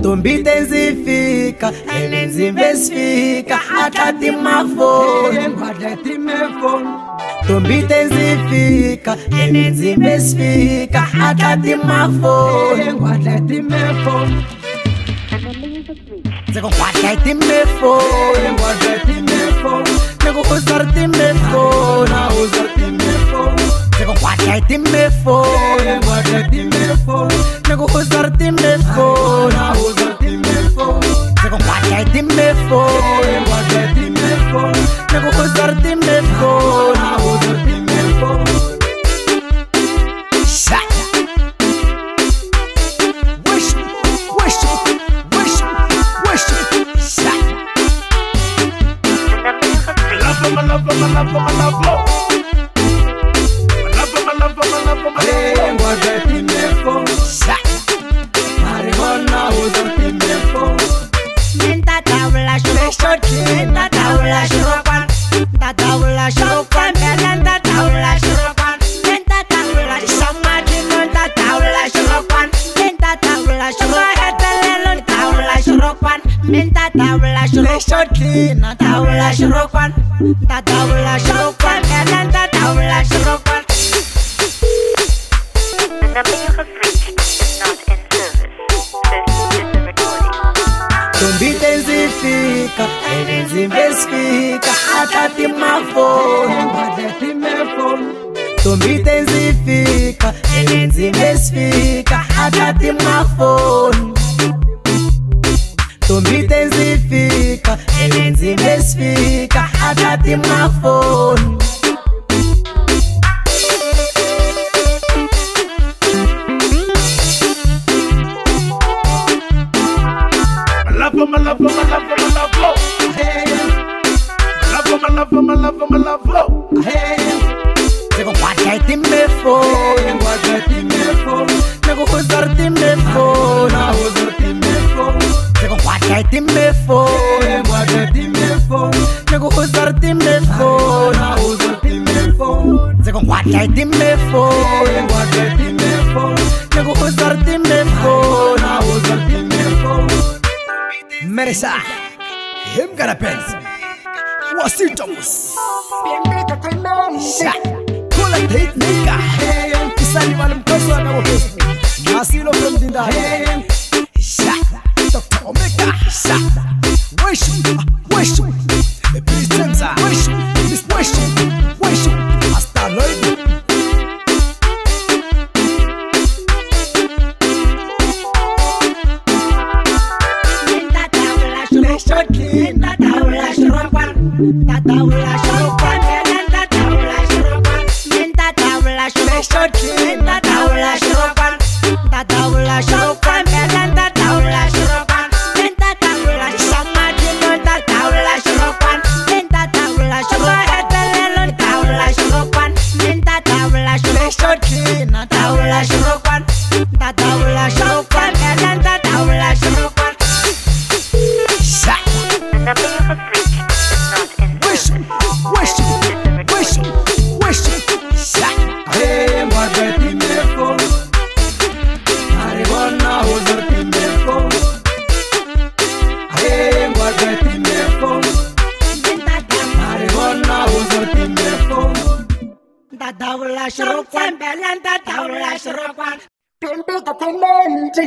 ntombi te ndzi fika ene ndzi ve sfika a ta timafoni ntombi te ndzi fika ene ndzi ve sfika a ta timafoni ndzi ku gwadla hi timefoni Nego gozar de me foi de me foi de me foi Nego de de me Wish Wish Wish Wish Cânta taula și rocotină Taula și rocon Da taula și rocon Cânta taula și rocon The number a recording. Don't be atati mafone, atati that in my phone. I love him, I love him, I love him, I love him. Hey. I love him, I love him, I love him, I love him. Hey. Tego guardate me phone, guardate me phone. Tego usarte me phone, usarte me phone. Tego guardate me phone. Marisa, him got a pen. What's it, Thomas? Pull a date, Nika. Hey, I'm the same one. I'm the same one. I'm the same one. I'm the same one. I'm the same one. Ven la tabla, la shrukwan belanda taula shrukwan pembe ka pembe nti